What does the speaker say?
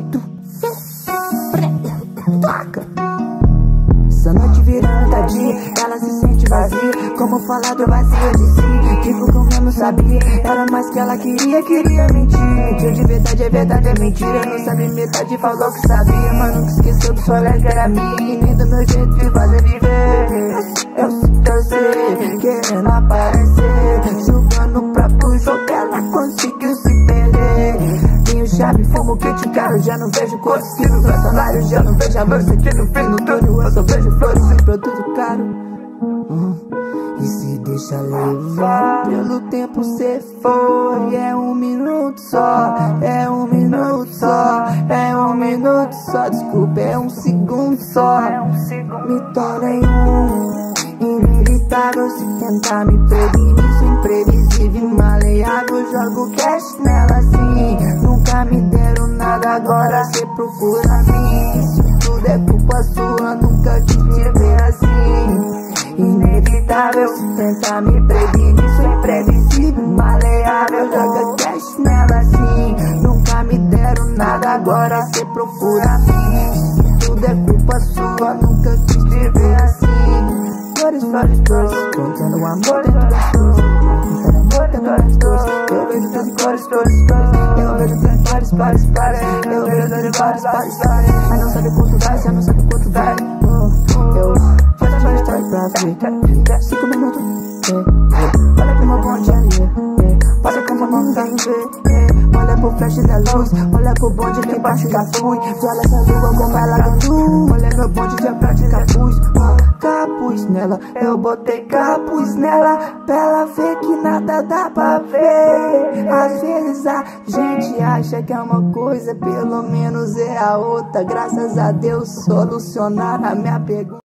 tu toca. Essa noite virando dia, ela se sente vazia. Como falar do vazio de si, que eu não sabia. Era mais que ela queria, queria mentir. Mentiu de verdade, é verdade, é mentira. Não sabe metade, falou que sabia. Mas nunca esqueceu do sua que era minha. E nem do meu jeito de fazer viver. Eu, eu sei, querendo aparecer. Julgando pra chave, fumo, kit caro Já não vejo cores que no salário Já não vejo sei que no fim do túnel Eu só vejo flores e produto caro. Hum. E se deixa levar pelo tempo cê foi. É um minuto só, é um minuto só É um minuto só, desculpa, é um segundo só. Me tornei um inevitável Se tentar me prevenir, sou imprevisível. Maleável, jogo cash nela procura mim. Tudo é culpa sua, nunca quis te ver assim. Inevitável Tenta me prevenir, sou imprevisível Maleável, joga cash nela assim. Nunca me deram nada, agora cê procura mim. Tudo é culpa sua, nunca quis te ver assim. Flores, flores, flores, contando amor flores, flores Eu vejo em pares, pares, pares Eu vejo em pares, pares, pares A não sabe quanto dá, já não sabe quanto dá Eu pra frente Cinco minutos, é, Olha pro meu bonde ali, é, Olha como não dá ver, Olha pro flash da luz Olha pro bonde que embaixo fui Olha essa língua como ela conduz Olha meu bonde de prática capuz Capuz nela, eu botei capuz nela Pra ela ver que nada dá pra ver. Às vezes a gente acha que é uma coisa Pelo menos é a outra. Graças a Deus solucionar a minha pergunta